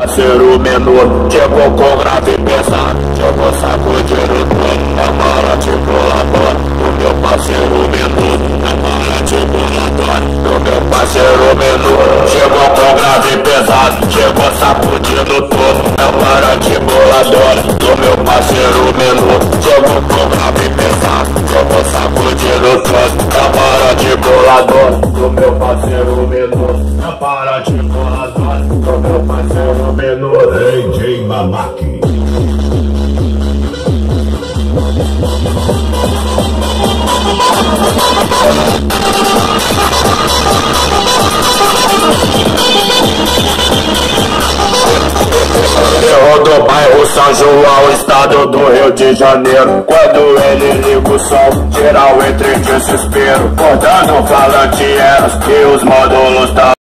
Parceiro menor, chegou com grave pesado Chegou sacudindo todo, é mala de bolador O meu parceiro menor, é mala de bolador O meu parceiro menor, chegou com grave pesado Chegou sacudindo de bolador O meu parceiro menor, para de bolador O meu parceiro menor DJ Mamaki. Eu do bairro São João, estado do Rio de Janeiro. Quando ele liga o som, geral entra em desespero. Cortando falantes e os módulos da